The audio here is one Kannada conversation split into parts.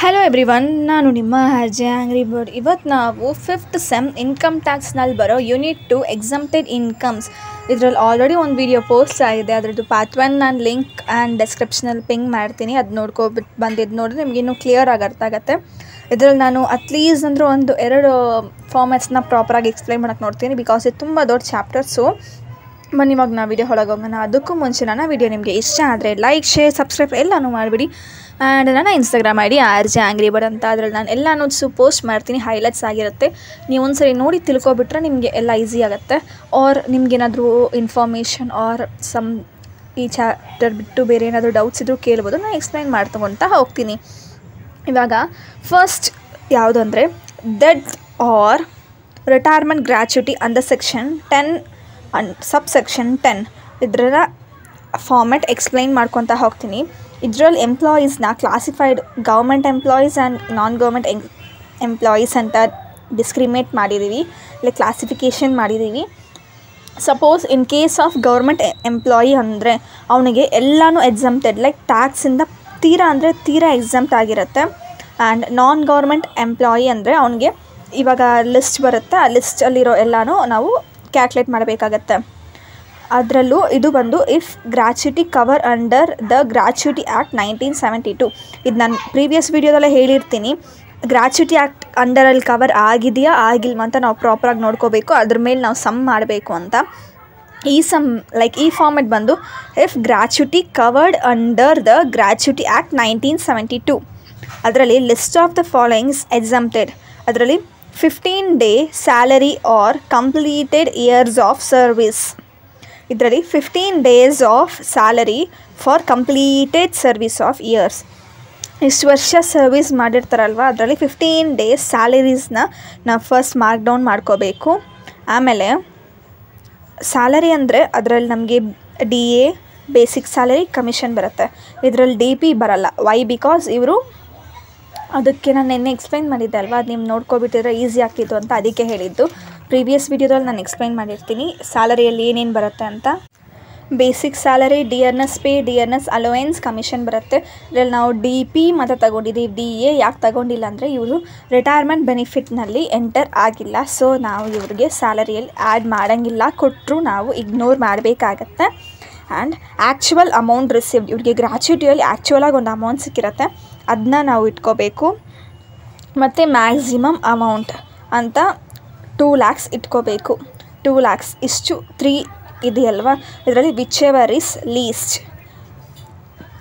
ಹಲೋ ಎವ್ರಿ ಒನ್ ನಾನು ನಿಮ್ಮ ಹರ್ಜೆ ಆಂಗ್ರಿ ಬರ್ಡ್ ಇವತ್ತು ನಾವು ಫಿಫ್ತ್ ಸೆಮ್ ಇನ್ಕಮ್ ಟ್ಯಾಕ್ಸ್ನಲ್ಲಿ ಬರೋ ಯೂನಿಟ್ ಟು ಎಕ್ಸಮ್ಟೆಡ್ ಇನ್ಕಮ್ಸ್ ಇದರಲ್ಲಿ ಆಲ್ರೆಡಿ ಒಂದು ವಿಡಿಯೋ ಪೋಸ್ಟ್ ಆಗಿದೆ. ಅದರದ್ದು ಪಾರ್ಟ್ ಒನ್ ನಾನು ಲಿಂಕ್ ಆ್ಯಂಡ್ ಡೆಸ್ಕ್ರಿಪ್ಷನಲ್ಲಿ ಪಿಂಗ್ ಮಾಡ್ತೀನಿ. ಅದು ನೋಡ್ಕೊಬಿಟ್ಟು ಬಂದಿದ್ದು ನೋಡಿದ್ರೆ ನಿಮ್ಗೆ ಇನ್ನೂ ಕ್ಲಿಯರ್ ಆಗಿ ಅರ್ಥ ಆಗುತ್ತೆ. ಇದರಲ್ಲಿ ನಾನು ಅಟ್ಲೀಸ್ಟ್ ಅಂದರೂ ಒಂದು ಎರಡು ಫಾರ್ಮ್ಯಾಟ್ಸ್ನ ಪ್ರಾಪರಾಗಿ ಎಕ್ಸ್ಪ್ಲೈನ್ ಮಾಡೋಕ್ಕೆ ನೋಡ್ತೀನಿ ಬಿಕಾಸ್ ಇದು ತುಂಬ ದೊಡ್ಡ ಚಾಪ್ಟರ್ಸು ಬನ್ನಿ ಇವಾಗ ನಾವು ವಿಡಿಯೋ ಒಳಗೆ ಹೋಗೋಣ. ಅದಕ್ಕೂ ಮುಂಚೆ ನಾನು ವಿಡಿಯೋ ನಿಮಗೆ ಇಷ್ಟ ಆದರೆ ಲೈಕ್ ಶೇರ್ ಸಬ್ಸ್ಕ್ರೈಬ್ ಎಲ್ಲನೂ ಮಾಡಿಬಿಡಿ. ಆ್ಯಂಡ್ ನನ್ನ Instagram I D R J angry bird ಅಂತ ಅದ್ರಲ್ಲಿ ನಾನು ಎಲ್ಲ ನೋಟ್ಸು ಪೋಸ್ಟ್ ಮಾಡ್ತೀನಿ. ಹೈಲೈಟ್ಸ್ ಆಗಿರುತ್ತೆ. ನೀವು ಒಂದ್ಸರಿ ನೋಡಿ ತಿಳ್ಕೊಬಿಟ್ರೆ ನಿಮಗೆ ಎಲ್ಲ ಈಸಿ ಆಗುತ್ತೆ. ಆರ್ ನಿಮ್ಗೇನಾದರೂ ಇನ್ಫಾರ್ಮೇಷನ್ ಆರ್ ಸಮ್ ಈ ಚಾಪ್ಟರ್ ಬಿಟ್ಟು ಬೇರೆ ಏನಾದರೂ ಡೌಟ್ಸ್ ಇದ್ದರೂ ಕೇಳ್ಬೋದು. ನಾನು ಎಕ್ಸ್ಪ್ಲೈನ್ ಮಾಡ್ತಾ ಹೋಗ್ತೀನಿ. ಇವಾಗ ಫಸ್ಟ್ ಯಾವುದು ಅಂದರೆ ಆರ್ ರಿಟೈರ್ಮೆಂಟ್ ಗ್ರ್ಯಾಚ್ಯುಟಿ ಅಂದ section ten and sub section ten ಇದರ ಫಾರ್ಮೆಟ್ ಎಕ್ಸ್ಪ್ಲೈನ್ ಮಾಡ್ಕೊತಾ ಹೋಗ್ತೀನಿ. ಇದರಲ್ಲಿ ಎಂಪ್ಲಾಯೀಸ್ನ classified government employees and non government M employees ಅಂತ ಡಿಸ್ಕ್ರಿಮಿನೇಟ್ ಮಾಡಿದ್ದೀವಿ ಲೈಕ್ ಕ್ಲಾಸಿಫಿಕೇಷನ್ ಮಾಡಿದ್ದೀವಿ suppose in case of government employee ಅಂದರೆ ಅವನಿಗೆ ಎಲ್ಲನೂ ಎಕ್ಸಮ್ಟೆಡ್ ಲೈಕ್ ಟ್ಯಾಕ್ಸಿಂದ ತೀರಾ ಅಂದರೆ ತೀರಾ ಎಕ್ಸಮ್ಟ್ ಆಗಿರುತ್ತೆ. ಆ್ಯಂಡ್ ನಾನ್ ಗೌರ್ಮೆಂಟ್ ಎಂಪ್ಲಾಯಿ ಅಂದರೆ ಅವನಿಗೆ ಇವಾಗ ಲಿಸ್ಟ್ ಬರುತ್ತೆ, ಆ ಲಿಸ್ಟಲ್ಲಿರೋ ಎಲ್ಲನೂ ನಾವು ಕ್ಯಾಲ್ಕುಲೇಟ್ ಮಾಡಬೇಕಾಗತ್ತೆ. ಅದರಲ್ಲೂ ಇದು ಬಂದು if gratuity cover under the gratuity act nineteen seventy two ಇದು ನಾನು ಪ್ರೀವಿಯಸ್ ವೀಡಿಯೋದಲ್ಲೇ ಹೇಳಿರ್ತೀನಿ. ಗ್ರಾಚ್ಯುಟಿ ಆ್ಯಕ್ಟ್ ಅಂಡರಲ್ಲಿ ಕವರ್ ಆಗಿದೆಯಾ, ಆಗಿಲ್ವ ಅಂತ ನಾವು ಪ್ರಾಪರಾಗಿ ನೋಡ್ಕೋಬೇಕು. ಅದ್ರ ಮೇಲೆ ನಾವು ಸಮ್ ಮಾಡಬೇಕು ಅಂತ. ಈ ಸಮ್ ಲೈಕ್ ಈ ಫಾರ್ಮೆಟ್ ಬಂದು if gratuity covered under the gratuity act nineteen seventy two ಅದರಲ್ಲಿ list of the followings exempted ಅದರಲ್ಲಿ fifteen day salary or completed years of service ಇದರಲ್ಲಿ fifteen days of salary for completed service of years ಇಷ್ಟು ವರ್ಷ ಸರ್ವಿಸ್ ಮಾಡಿರ್ತಾರಲ್ವ? ಅದರಲ್ಲಿ ಫಿಫ್ಟೀನ್ ಡೇಸ್ ಸ್ಯಾಲರೀಸ್ನ ನಾವು ಫಸ್ಟ್ ಮಾರ್ಕ್ ಡೌನ್ ಮಾಡ್ಕೋಬೇಕು. ಆಮೇಲೆ ಸ್ಯಾಲರಿ ಅಂದರೆ ಅದರಲ್ಲಿ ನಮಗೆ D A basic salary commission ಬರುತ್ತೆ. ಇದರಲ್ಲಿ ಡಿ ಪಿ ಬರಲ್ಲ. ವೈ ಬಿಕಾಸ್ ಇವರು ಅದಕ್ಕೆ ನಾನು ನಿನ್ನೆ ಎಕ್ಸ್ಪ್ಲೈನ್ ಮಾಡಿದ್ದೆ ಅಲ್ವಾ? ಅದು ನೀವು ನೋಡ್ಕೊಬಿಟ್ಟಿದ್ರೆ ಈಸಿ ಆಗ್ತಿತ್ತು ಅಂತ ಅದಕ್ಕೆ ಹೇಳಿದ್ದು. ಪ್ರೀವಿಯಸ್ ವೀಡಿಯೋದಲ್ಲಿ ನಾನು ಎಕ್ಸ್ಪ್ಲೈನ್ ಮಾಡಿರ್ತೀನಿ. ಸ್ಯಾಲರಿಯಲ್ಲಿ ಏನೇನು ಬರುತ್ತೆ ಅಂತ. Basic salary D N S pay D N S allowance commission ಬರುತ್ತೆ. ಇದರಲ್ಲಿ ನಾವು ಡಿ ಪಿ ಮತ್ತು ತಗೊಂಡಿದ್ದೀವಿ. ಡಿ ಎ ಯಾಕೆ ತಗೊಂಡಿಲ್ಲ ಅಂದರೆ ಇವರು ರಿಟೈರ್ಮೆಂಟ್ ಬೆನಿಫಿಟ್ನಲ್ಲಿ ಎಂಟರ್ ಆಗಿಲ್ಲ. ಸೊ ನಾವು ಇವ್ರಿಗೆ ಸ್ಯಾಲರಿಯಲ್ಲಿ ಆ್ಯಡ್ ಮಾಡೋಂಗಿಲ್ಲ. ಕೊಟ್ಟರು ನಾವು ಇಗ್ನೋರ್ ಮಾಡಬೇಕಾಗತ್ತೆ. ಆ್ಯಂಡ್ ಆ್ಯಕ್ಚುವಲ್ ಅಮೌಂಟ್ ರಿಸೀವ್ಡ್ ಇವ್ರಿಗೆ ಗ್ರ್ಯಾಚ್ಯುಟಿಯಲ್ಲಿ ಆ್ಯಕ್ಚುವಲಾಗಿ ಒಂದು ಅಮೌಂಟ್ ಸಿಕ್ಕಿರುತ್ತೆ. ಅದನ್ನ ನಾವು ಇಟ್ಕೋಬೇಕು. ಮತ್ತು ಮ್ಯಾಕ್ಸಿಮಮ್ ಅಮೌಂಟ್ ಅಂತ ಟೂ ಲ್ಯಾಕ್ಸ್ ಇಟ್ಕೋಬೇಕು. ಟೂ ಲ್ಯಾಕ್ಸ್ ಇಷ್ಟು ತ್ರೀ ಇದೆಯಲ್ವಾ? ಇದರಲ್ಲಿ ವಿಚ್ ಎವರ್ ಇಸ್ ಲೀಸ್ಟ್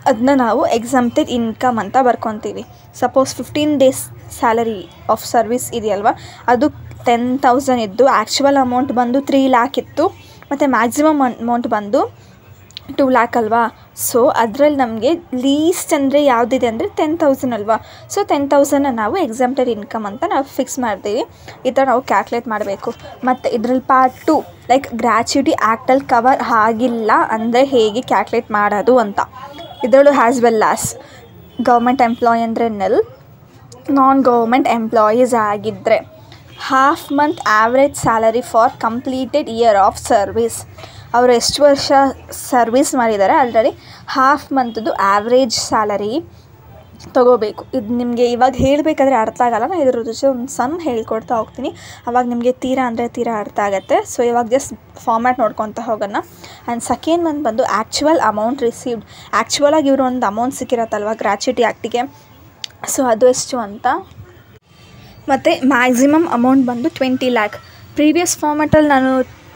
ಅದನ್ನ ನಾವು ಎಕ್ಸಾಮ್ಟೆಡ್ ಇನ್ಕಮ್ ಅಂತ ಬರ್ಕೊತೀವಿ. Suppose fifteen days salary of service ಇದೆಯಲ್ವ? ಅದು ಟೆನ್ ತೌಸಂಡ್ ಇದ್ದು ಆ್ಯಕ್ಚುವಲ್ ಅಮೌಂಟ್ ಬಂದು ತ್ರೀ ಲ್ಯಾಕ್ ಇತ್ತು. ಮತ್ತು ಮ್ಯಾಕ್ಸಿಮಮ್ ಅಮೌಂಟ್ ಬಂದು ಟೂ ಲ್ಯಾಕ್ ಅಲ್ವಾ? ಸೊ ಅದರಲ್ಲಿ ನಮಗೆ ಲೀಸ್ಟ್ ಅಂದರೆ ಯಾವುದಿದೆ ಅಂದರೆ ಟೆನ್ ತೌಸಂಡ್ ಅಲ್ವಾ? ಸೊ ಟೆನ್ ತೌಸಂಡನ್ನ ನಾವು ಎಕ್ಸಾಮ್ಟೆಡ್ ಇನ್ಕಮ್ ಅಂತ ನಾವು ಫಿಕ್ಸ್ ಮಾಡ್ತೀವಿ. ಈ ಥರ ನಾವು ಕ್ಯಾಲ್ಕುಲೇಟ್ ಮಾಡಬೇಕು. ಮತ್ತು ಇದ್ರಲ್ಲಿ ಪಾರ್ಟ್ ಟು ಲೈಕ್ ಗ್ರ್ಯಾಚ್ಯುಟಿ ಆ್ಯಕ್ಟಲ್ಲಿ ಕವರ್ ಆಗಿಲ್ಲ ಅಂದರೆ ಹೇಗೆ ಕ್ಯಾಲ್ಕುಲೇಟ್ ಮಾಡೋದು ಅಂತ. ಇದರಲ್ಲೂ as well as government employee ಅಂದರೆ ನೆಲ್ ನಾನ್ ಗೌರ್ಮೆಂಟ್ ಎಂಪ್ಲಾಯೀಸ್ ಆಗಿದ್ದರೆ half month average salary for completed year of service ಅವರು ಎಷ್ಟು ವರ್ಷ ಸರ್ವಿಸ್ ಮಾಡಿದ್ದಾರೆ? ಅದರಲ್ಲಿ ಹಾಫ್ ಮಂತ್ದು ಆ್ಯಾವ್ರೇಜ್ ಸ್ಯಾಲರಿ ತೊಗೋಬೇಕು. ಇದು ನಿಮಗೆ ಇವಾಗ ಹೇಳಬೇಕಾದ್ರೆ ಅರ್ಥ ಆಗಲ್ಲ. ನಾನು ಇದ್ರ ಜೊತೆ ಒಂದು ಸಮ್ ಹೇಳ್ಕೊಡ್ತಾ ಹೋಗ್ತೀನಿ. ಅವಾಗ ನಿಮಗೆ ತೀರಾ ಅಂದರೆ ತೀರಾ ಅರ್ಥ ಆಗುತ್ತೆ. ಸೊ ಇವಾಗ ಜಸ್ಟ್ ಫಾರ್ಮ್ಯಾಟ್ ನೋಡ್ಕೊತಾ ಹೋಗೋಣ. ಆ್ಯಂಡ್ ಸೆಕೆಂಡ್ ಮಂತ್ ಬಂದು ಆ್ಯಕ್ಚುವಲ್ ಅಮೌಂಟ್ ರಿಸೀವ್ಡ್ ಆ್ಯಕ್ಚುವಲಾಗಿ ಇವರು ಒಂದು ಅಮೌಂಟ್ ಸಿಕ್ಕಿರತ್ತಲ್ವ? ಗ್ರ್ಯಾಚ್ಯುಟಿ ಆ್ಯಕ್ಟಿಗೆ ಸೊ ಅದು ಎಷ್ಟು ಅಂತ? ಮತ್ತು ಮ್ಯಾಕ್ಸಿಮಮ್ ಅಮೌಂಟ್ ಬಂದು ಟ್ವೆಂಟಿ ಲ್ಯಾಕ್ ಪ್ರೀವಿಯಸ್ ಫಾರ್ಮೆಟಲ್ಲಿ ನಾನು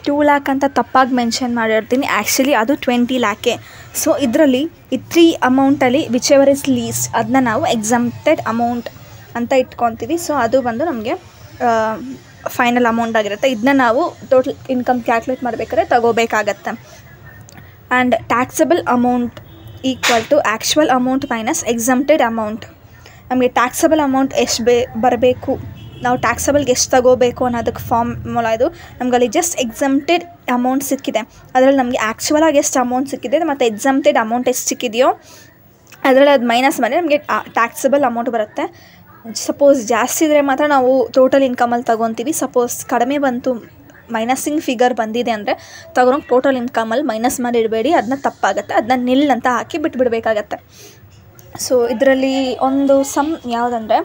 ಟೂ ಲ್ಯಾಕ್ ಅಂತ ತಪ್ಪಾಗಿ ಮೆನ್ಷನ್ ಮಾಡಿರ್ತೀನಿ. ಆ್ಯಕ್ಚುಲಿ ಅದು ಟ್ವೆಂಟಿ ಲ್ಯಾಕೆ ಸೊ ಇದರಲ್ಲಿ ಈ ತ್ರೀ ಅಮೌಂಟಲ್ಲಿ ವಿಚ್ ಎವರ್ ಇಸ್ ಲೀಸ್ಟ್ ಅದನ್ನ ನಾವು ಎಕ್ಸಮ್ಟೆಡ್ ಅಮೌಂಟ್ ಅಂತ ಇಟ್ಕೊತೀವಿ. ಸೊ ಅದು ಬಂದು ನಮಗೆ ಫೈನಲ್ ಅಮೌಂಟ್ ಆಗಿರುತ್ತೆ. ಇದನ್ನ ನಾವು ಟೋಟಲ್ ಇನ್ಕಮ್ ಕ್ಯಾಲ್ಕುಲೇಟ್ ಮಾಡಬೇಕಾದ್ರೆ ತಗೋಬೇಕಾಗತ್ತೆ. And taxable amount equal to actual amount minus exempted amount ನಮಗೆ ಟ್ಯಾಕ್ಸಬಲ್ ಅಮೌಂಟ್ ಎಷ್ಟು ಬೇ ಬರಬೇಕು? ನಾವು ಟ್ಯಾಕ್ಸಬಲ್ಗೆ ಎಷ್ಟು ತಗೋಬೇಕು ಅನ್ನೋದಕ್ಕೆ ಫಾರ್ಮುಲಾ ಇದು. ನಮಗಲ್ಲಿ ಜಸ್ಟ್ ಎಕ್ಸಮ್ಟೆಡ್ ಅಮೌಂಟ್ ಸಿಕ್ಕಿದೆ. ಅದರಲ್ಲಿ ನಮಗೆ ಆ್ಯಕ್ಚುವಲಾಗಿ ಎಷ್ಟು ಅಮೌಂಟ್ ಸಿಕ್ಕಿದೆ ಮತ್ತು ಎಕ್ಸಮ್ಟೆಡ್ ಅಮೌಂಟ್ ಎಷ್ಟು ಸಿಕ್ಕಿದೆಯೋ, ಅದರಲ್ಲಿ ಅದು ಮೈನಸ್ ಮಾಡಿ ನಮಗೆ ಟ್ಯಾಕ್ಸಬಲ್ ಅಮೌಂಟ್ ಬರುತ್ತೆ. ಸಪೋಸ್ ಜಾಸ್ತಿ ಇದ್ದರೆ ಮಾತ್ರ ನಾವು ಟೋಟಲ್ ಇನ್ಕಮಲ್ಲಿ ತೊಗೊತೀವಿ. ಸಪೋಸ್ ಕಡಿಮೆ ಬಂತು ಮೈನಸಿಂಗ್ ಫಿಗರ್ ಬಂದಿದೆ ಅಂದರೆ ತಗೊಂಡು ಟೋಟಲ್ ಇನ್ಕಮಲ್ಲಿ ಮೈನಸ್ ಮಾಡಿ ಇಡಬೇಡಿ. ಅದನ್ನ ತಪ್ಪಾಗುತ್ತೆ. ಅದನ್ನ ನಿಲ್ ಅಂತ ಹಾಕಿ ಬಿಟ್ಬಿಡಬೇಕಾಗತ್ತೆ. ಸೊ ಇದರಲ್ಲಿ ಒಂದು sum ಯಾವುದಂದರೆ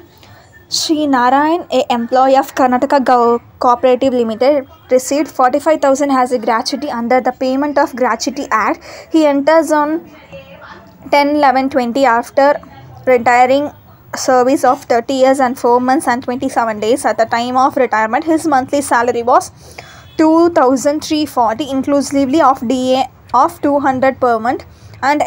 Shri Narayan a employee of Karnataka gov cooperative limited received 45000 as a gratuity under the payment of gratuity act he enters on 10 11 20 after retiring service of 30 years and 4 months and 27 days at the time of retirement his monthly salary was 2340 inclusively of da of 200 per month and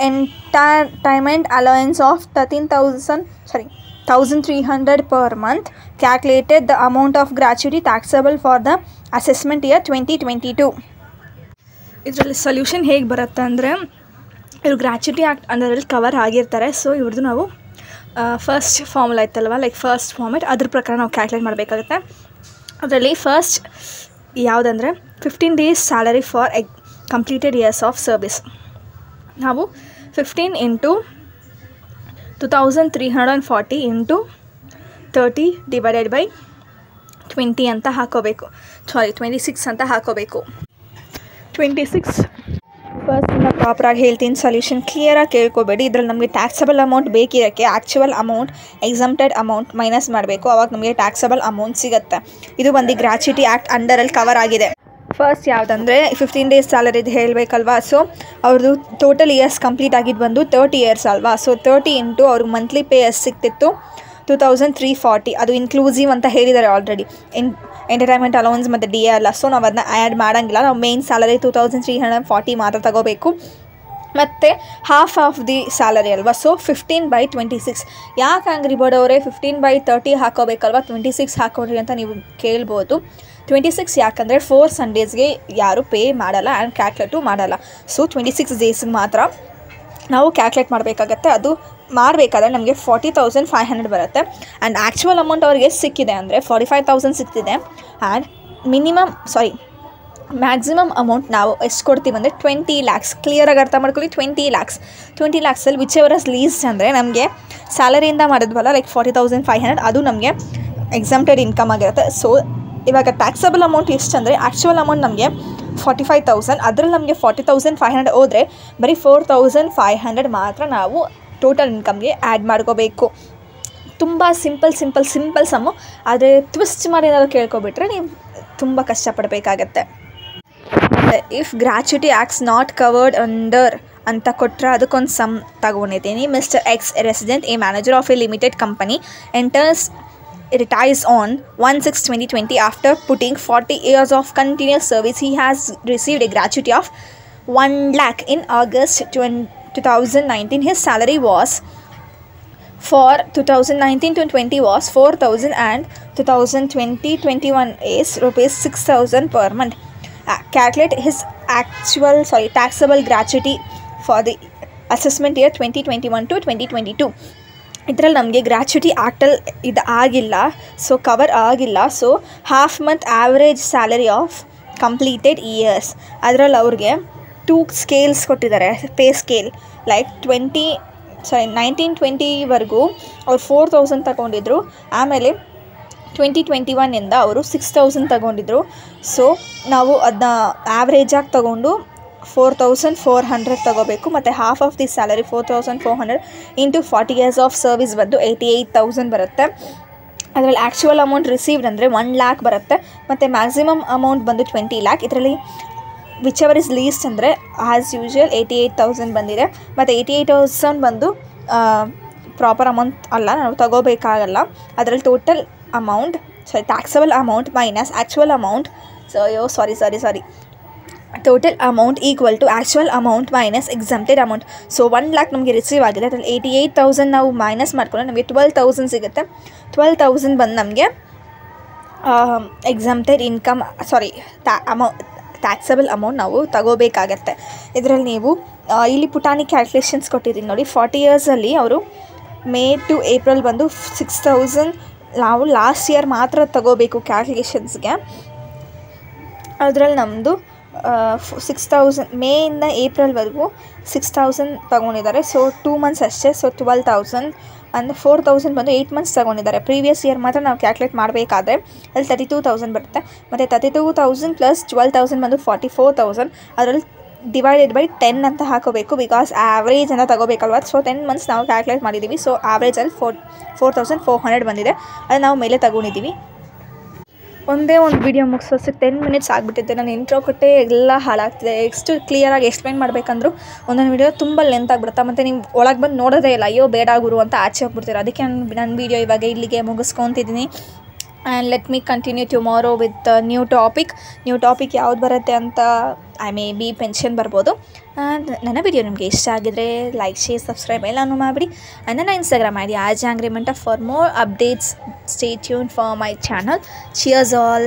sorry allowance of 13000 sorry 1300 per month, calculated the amount of gratuity taxable for the assessment year 2022 ಇದರಲ್ಲಿ ಸೊಲ್ಯೂಷನ್ ಹೇಗೆ ಬರುತ್ತೆ ಅಂದರೆ, ಇವರು ಗ್ರ್ಯಾಚುಟಿ ಆ್ಯಕ್ಟ್ ಅನ್ನೋದ್ರಲ್ಲಿ ಕವರ್ ಆಗಿರ್ತಾರೆ. ಸೊ ಇವ್ರದ್ದು ನಾವು ಫಸ್ಟ್ ಫಾರ್ಮುಲಾ ಇತ್ತಲ್ವ ಲೈಕ್ ಫಸ್ಟ್ ಫಾರ್ಮೆಟ್ ಅದ್ರ ಪ್ರಕಾರ ನಾವು ಕ್ಯಾಲ್ಕುಲೇಟ್ ಮಾಡಬೇಕಾಗುತ್ತೆ. ಅದರಲ್ಲಿ ಫಸ್ಟ್ ಯಾವುದಂದರೆ fifteen days salary for egg completed years of service ನಾವು fifteen into two thousand three hundred and forty into thirty divided by twenty ಅಂತ ಹಾಕೋಬೇಕು. ಸಾರಿ ಟ್ವೆಂಟಿ ಸಿಕ್ಸ್ ಅಂತ ಹಾಕೋಬೇಕು. ಟ್ವೆಂಟಿ ಸಿಕ್ಸ್ ಫಸ್ಟ್ ನಾನು ಪ್ರಾಪರಾಗಿ ಹೇಳ್ತೀನಿ ಸೊಲ್ಯೂಷನ್ ಕ್ಲಿಯರಾಗಿ ಕೇಳ್ಕೊಬೇಡಿ. ಇದರಲ್ಲಿ ನಮಗೆ taxable amount ಬೇಕಿರೋಕ್ಕೆ actual amount exempted amount minus ಮಾಡಬೇಕು. ಅವಾಗ ನಮಗೆ ಟ್ಯಾಕ್ಸಬಲ್ ಅಮೌಂಟ್ ಸಿಗುತ್ತೆ. ಇದು ಒಂದು ಗ್ರಾಚ್ಯುಟಿ ಆ್ಯಕ್ಟ್ ಅಂಡರಲ್ಲಿ ಕವರ್ ಆಗಿದೆ. ಫಸ್ಟ್ ಯಾವುದಂದರೆ ಫಿಫ್ಟೀನ್ ಡೇಸ್ ಸ್ಯಾಲರಿದು ಹೇಳಬೇಕಲ್ವಾ? ಸೊ ಅವ್ರದ್ದು ಟೋಟಲ್ ಇಯರ್ಸ್ ಕಂಪ್ಲೀಟ್ ಆಗಿದ್ದು ಬಂದು ತರ್ಟಿ ಇಯರ್ಸ್ ಅಲ್ವಾ? ಸೊ ತರ್ಟಿ ಇಂಟು ಅವ್ರಿಗೆ ಮಂತ್ಲಿ ಪೇ ಎಷ್ಟು ಸಿಕ್ತಿತ್ತು? ಟೂ ತೌಸಂಡ್ ತ್ರೀ ಫಾರ್ಟಿ ಅದು ಇನ್ಕ್ಲೂಸಿವ್ ಅಂತ ಹೇಳಿದ್ದಾರೆ ಆಲ್ರೆಡಿ ಇನ್ ಎಂಟರ್ಟೈನ್ಮೆಂಟ್ ಅಲೌನ್ಸ್ ಮತ್ತು ಡಿ ಎ ಅಲ್ಲ. ಸೊ ನಾವು ಅದನ್ನ ಆ್ಯಡ್ ಮಾಡೋಂಗಿಲ್ಲ. ನಾವು main salary two thousand three hundred forty ಮಾತ್ರ ತಗೋಬೇಕು. ಮತ್ತು ಹಾಫ್ ಆಫ್ ದಿ ಸ್ಯಾಲರಿ ಅಲ್ವಾ? So fifteen by twenty six ಯಾಕೆ ಅಂಗ್ರಿ ಬೋರ್ಡ್ ಅವರೇ ಫಿಫ್ಟೀನ್ ಬೈ ತರ್ಟಿ ಹಾಕೋಬೇಕಲ್ವಾ? ಟ್ವೆಂಟಿ ಸಿಕ್ಸ್ ಹಾಕೊಡ್ರಿ ಅಂತ ನೀವು ಕೇಳ್ಬೋದು. ಟ್ವೆಂಟಿ ಸಿಕ್ಸ್ ಯಾಕಂದರೆ ಫೋರ್ ಸಂಡೇಸ್ಗೆ ಯಾರು ಪೇ ಮಾಡಲ್ಲ ಆ್ಯಂಡ್ ಕ್ಯಾಲ್ಕುಲೇಟು ಮಾಡಲ್ಲ. ಸೊ ಟ್ವೆಂಟಿ ಸಿಕ್ಸ್ ಡೇಸ್ಗೆ ಮಾತ್ರ ನಾವು ಕ್ಯಾಲ್ಕುಲೇಟ್ ಮಾಡಬೇಕಾಗತ್ತೆ. ಅದು ಮಾಡಬೇಕಾದ್ರೆ ನಮಗೆ ಫಾರ್ಟಿ ತೌಸಂಡ್ ಫೈವ್ ಹಂಡ್ರೆಡ್ ಬರುತ್ತೆ. ಆ್ಯಂಡ್ ಆ್ಯಕ್ಚುವಲ್ ಅಮೌಂಟ್ ಅವ್ರಿಗೆ ಎಷ್ಟು ಸಿಕ್ಕಿದೆ ಅಂದರೆ ಫಾರ್ಟಿ ಫೈವ್ ತೌಸಂಡ್ ಸಿಕ್ತಿದೆ. And minimum sorry maximum amount ನಾವು ಎಷ್ಟು ಕೊಡ್ತೀವಿ ಅಂದರೆ ಟ್ವೆಂಟಿ ಲ್ಯಾಕ್ಸ್ ಕ್ಲಿಯರಾಗಿ ಅರ್ಥ ಮಾಡ್ಕೊಳ್ಳಿ ಟ್ವೆಂಟಿ ಲ್ಯಾಕ್ಸ್ ಟ್ವೆಂಟಿ ಲ್ಯಾಕ್ಸಲ್ಲಿ ವಿಚ್ ಎವರಸ್ ಲೀಸ್ಟ್ ಅಂದರೆ ನಮಗೆ ಸ್ಯಾಲರಿಯಿಂದ ಮಾಡಿದ್ವಲ್ಲ like forty thousand five hundred ಅದು ನಮಗೆ ಎಕ್ಸಾಮ್ಟೆಡ್ ಇನ್ಕಮ್ ಆಗಿರುತ್ತೆ. ಸೊ ಇವಾಗ ಟ್ಯಾಕ್ಸಬಲ್ ಅಮೌಂಟ್ ಎಷ್ಟು ಅಂದರೆ ಆ್ಯಕ್ಚುವಲ್ ಅಮೌಂಟ್ ನಮಗೆ ಫಾರ್ಟಿ ಫೈವ್ ತೌಸಂಡ್ ಅದರಲ್ಲಿ ನಮಗೆ ಫಾರ್ಟಿ ತೌಸಂಡ್ ಫೈವ್ ಹಂಡ್ರೆಡ್ ಹೋದರೆ ಬರೀ ಫೋರ್ ತೌಸಂಡ್ ಫೈವ್ ಹಂಡ್ರೆಡ್ ಮಾತ್ರ ನಾವು ಟೋಟಲ್ ಇನ್ಕಮ್ಗೆ ಆ್ಯಡ್ ಮಾಡ್ಕೋಬೇಕು. ತುಂಬ ಸಿಂಪಲ್ ಸಿಂಪಲ್ ಸಿಂಪಲ್ ಸಮ್ಮು ಆದರೆ ಟ್ವಿಸ್ಟ್ ಮಾಡಿ ಏನಾದ್ರು ಕೇಳ್ಕೊಬಿಟ್ರೆ ನೀವು ತುಂಬ ಕಷ್ಟಪಡಬೇಕಾಗತ್ತೆ. If gratuity act's not covered under ಅಂತ ಕೊಟ್ಟರೆ ಅದಕ್ಕೊಂದು ಸಮ್ ತಗೊಂಡಿದ್ದೀನಿ. Mister X resident a manager of a limited company enters retires on 1 6 2020 after putting 40 years of continuous service. He has received a gratuity of 1 lakh in august 2019 his salary was for 2019 to 20 was 4000 and 2020 21 is rupees 6000 per month. Uh, calculate his actual sorry taxable gratuity for the assessment year 2021 to 2022 ಇದರಲ್ಲಿ ನಮಗೆ ಗ್ರ್ಯಾಚ್ಯುಟಿ ಆ್ಯಕ್ಟಲ್ಲಿ ಇದು ಆಗಿಲ್ಲ. ಸೊ ಕವರ್ ಆಗಿಲ್ಲ. So half month average salary of completed years ಅದರಲ್ಲಿ ಅವ್ರಿಗೆ ಟೂ ಸ್ಕೇಲ್ಸ್ ಕೊಟ್ಟಿದ್ದಾರೆ. Pay scale like twenty sorry nineteen ಟ್ವೆಂಟಿವರೆಗೂ ಅವ್ರು ಫೋರ್ ತೌಸಂಡ್ ತಗೊಂಡಿದ್ರು. ಆಮೇಲೆ ಟ್ವೆಂಟಿ ಟ್ವೆಂಟಿ ಒನ್ನಿಂದ ಅವರು ಸಿಕ್ಸ್ ತೌಸಂಡ್ ತಗೊಂಡಿದ್ರು. ಸೊ ನಾವು ಅದನ್ನ ಆ್ಯಾವ್ರೇಜಾಗಿ ತಗೊಂಡು ಫೋರ್ ತೌಸಂಡ್ ಫೋರ್ ಹಂಡ್ರೆಡ್ ತಗೋಬೇಕು, ಮತ್ತು half of the salary four thousand four hundred into forty years of service ಬಂದು ಏಯ್ಟಿ ಏಯ್ಟ್ ತೌಸಂಡ್ ಬರುತ್ತೆ. ಅದರಲ್ಲಿ ಆ್ಯಕ್ಚುವಲ್ ಅಮೌಂಟ್ ರಿಸೀವ್ಡ್ ಅಂದರೆ ಒನ್ ಲ್ಯಾಕ್ ಬರುತ್ತೆ. ಮತ್ತು ಮ್ಯಾಕ್ಸಿಮಮ್ ಅಮೌಂಟ್ ಬಂದು ಟ್ವೆಂಟಿ ಲ್ಯಾಕ್ ಇದರಲ್ಲಿ ವಿಚ್ ಎವರ್ ಇಸ್ ಲೀಸ್ಟ್ ಅಂದರೆ as usual eighty eight thousand ಬಂದಿದೆ. ಮತ್ತು ಏಯ್ಟಿ ಏಯ್ಟ್ ತೌಸಂಡ್ ಬಂದು ಪ್ರಾಪರ್ ಅಮೌಂಟ್ ಅಲ್ಲ, ನಾವು ತಗೋಬೇಕಾಗಲ್ಲ. ಅದರಲ್ಲಿ total amount sorry taxable amount minus actual amount so ಅಯ್ಯೋ sorry sorry sorry total amount equal to actual amount minus exempted amount so one lakh ನಮಗೆ ರಿಸೀವ್ ಆಗಿದೆ. ಅದರಲ್ಲಿ ಏಯ್ಟಿ ಏಯ್ಟ್ ತೌಸಂಡ್ ನಾವು ಮೈನಸ್ ಮಾಡ್ಕೊಂಡ್ರೆ ನಮಗೆ ಟ್ವೆಲ್ ತೌಸಂಡ್ ಸಿಗುತ್ತೆ. ಟ್ವೆಲ್ ತೌಸಂಡ್ ಬಂದು ನಮಗೆ ಎಕ್ಸಮ್ಟೆಡ್ ಇನ್ಕಮ್ ಸಾರಿ ಟ್ಯಾ ಅಮೌ ಟ್ಯಾಕ್ಸಬಲ್ ಅಮೌಂಟ್ ನಾವು ತಗೋಬೇಕಾಗತ್ತೆ. ಇದರಲ್ಲಿ ನೀವು ಇಲ್ಲಿ ಪುಟಾಣಿ ಕ್ಯಾಲ್ಕುಲೇಷನ್ಸ್ ಕೊಟ್ಟಿದ್ದೀನಿ ನೋಡಿ. ಫಾರ್ಟಿ ಇಯರ್ಸಲ್ಲಿ ಅವರು ಮೇ ಟು ಏಪ್ರಿಲ್ ಬಂದು ಸಿಕ್ಸ್ ತೌಸಂಡ್ ನಾವು ಲಾಸ್ಟ್ ಇಯರ್ ಮಾತ್ರ ತಗೋಬೇಕು ಕ್ಯಾಲ್ಕುಲೇಷನ್ಸ್ಗೆ ಅದರಲ್ಲಿ ನಮ್ಮದು ಸಿಕ್ಸ್ ತೌಸಂಡ್, ಮೇಯಿಂದ ಏಪ್ರಿಲ್ವರೆಗೂ ಸಿಕ್ಸ್ ತೌಸಂಡ್ ತೊಗೊಂಡಿದ್ದಾರೆ. ಸೊ ಟೂ ಮಂತ್ಸ್ ಅಷ್ಟೇ. ಸೊ ಟ್ವೆಲ್ ತೌಸಂಡ್ ಅಂದರೆ ಫೋರ್ ತೌಸಂಡ್ ಬಂದು ಏಯ್ಟ್ ಮಂತ್ಸ್ ತೊಗೊಂಡಿದ್ದಾರೆ. ಪ್ರೀವಿಯಸ್ ಇಯರ್ ಮಾತ್ರ ನಾವು ಕ್ಯಾಲ್ಕುಲೇಟ್ ಮಾಡಬೇಕಾದ್ರೆ ಅಲ್ಲಿ ತರ್ಟಿ ಟೂ ತೌಸಂಡ್ ಬರುತ್ತೆ. ಮತ್ತು thirty two thousand plus twelve thousand ಬಂದು ಫಾರ್ಟಿ ಫೋರ್ ತೌಸಂಡ್ ಅದರಲ್ಲಿ ಡಿವೈಡೆಡ್ ಬೈ ಟೆನ್ ಅಂತ ಹಾಕೋಬೇಕು ಬಿಕಾಸ್ ಆವ್ರೇಜ್ ಅಂತ ತಗೋಬೇಕಲ್ವ? ಸೊ ಟೆನ್ ಮಂತ್ಸ್ ನಾವು ಕ್ಯಾಲ್ಕುಲೇಟ್ ಮಾಡಿದ್ದೀವಿ. So ಆವ್ರೇಜಲ್ಲಿ four four thousand four hundred ಬಂದಿದೆ. ಅದು ನಾವು ಮೇಲೆ ತಗೊಂಡಿದ್ದೀವಿ. ಒಂದೇ ಒಂದು ವಿಡಿಯೋ ಮುಗಿಸೋಸಕ್ಕೆ ಟೆನ್ ಮಿನಿಟ್ಸ್ ಆಗಿಬಿಟ್ಟಿದೆ. ನಾನು ಇಂಟ್ರೋ ಕೊಟ್ಟೆ ಎಲ್ಲ ಹಾಳಾಗ್ತಿದೆ. ಎಷ್ಟು ಕ್ಲಿಯರಾಗಿ ಎಕ್ಸ್ಪ್ಲೈನ್ ಮಾಡಬೇಕಂದ್ರೂ ಒಂದೊಂದು ವಿಡಿಯೋ ತುಂಬ ಲೆಂತ್ ಆಗಿಬಿಡುತ್ತೆ, ಮತ್ತು ನೀವು ಒಳಗೆ ಬಂದು ನೋಡೋದೇ ಇಲ್ಲ. ಅಯ್ಯೋ, ಬೇಡ ಗುರು ಅಂತ ಆಚೆ ಹೋಗ್ಬಿಡ್ತೀರ? ಅದಕ್ಕೆ ನಾನು ನನ್ನ ವೀಡಿಯೋ ಇವಾಗ ಇಲ್ಲಿಗೆ ಮುಗಿಸ್ಕೊತಿದ್ದೀನಿ. And let me continue tomorrow with new topic new topic ಯಾವ್ದು ಬರುತ್ತೆ ಅಂತ ಐ ಮೇ ಬಿ ಪೆನ್ಷನ್ ಬರ್ಬೋದು. ನನ್ನ ವಿಡಿಯೋ ನಿಮಗೆ ಇಷ್ಟ ಆಗಿದ್ರೆ ಲೈಕ್ ಶೇರ್ ಸಬ್ಸ್ಕ್ರೈಬ್ ಎಲ್ಲನೂ ಮಾಡಿಬಿಡಿ. ಆ್ಯಂಡ್ ನನ್ನ Instagram I D Aaj ಆಂಗ್ರಿಮೆಂಟ for more updates stay tune for my channel cheers all